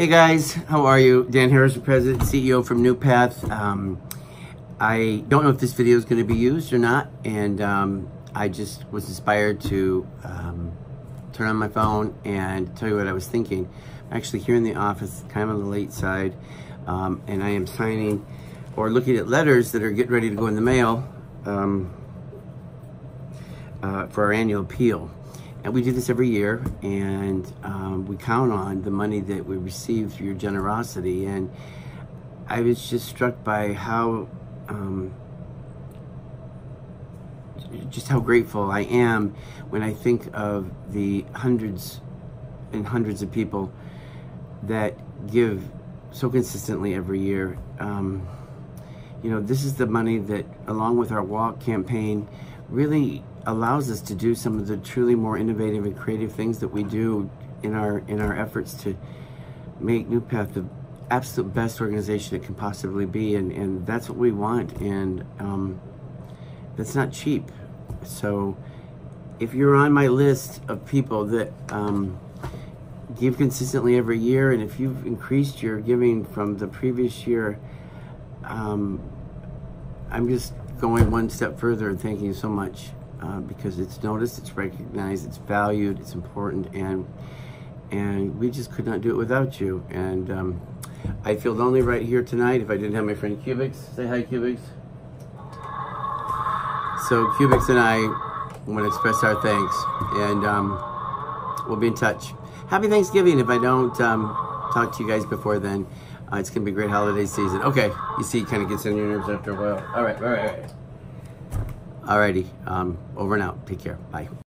Hey guys, how are you? Dan Harris, President, CEO from NuPath. Um, I don't know if this video is going to be used or not, and um, I just was inspired to um, turn on my phone and tell you what I was thinking. I'm actually here in the office, kind of on the late side, um, and I am signing or looking at letters that are getting ready to go in the mail um, uh, for our annual appeal. And we do this every year, and um, we count on the money that we receive through your generosity. And I was just struck by how, um, just how grateful I am when I think of the hundreds and hundreds of people that give so consistently every year. Um, you know, this is the money that, along with our walk campaign, really allows us to do some of the truly more innovative and creative things that we do in our in our efforts to make NuPath the absolute best organization it can possibly be, and and that's what we want, and um, that's not cheap. So, if you're on my list of people that um, give consistently every year, and if you've increased your giving from the previous year, um, I'm just going one step further and thanking you so much uh, because it's noticed, it's recognized, it's valued, it's important, and and we just could not do it without you. And um, I feel lonely right here tonight if I didn't have my friend Cubics. Say hi, Cubics. So Cubics and I want to express our thanks, and um, we'll be in touch. Happy Thanksgiving if I don't um, talk to you guys before then. Uh, it's going to be a great holiday season. Okay, you see, it kind of gets on your nerves after a while. All right, all right, all right. Alrighty, um, over and out. Take care. Bye.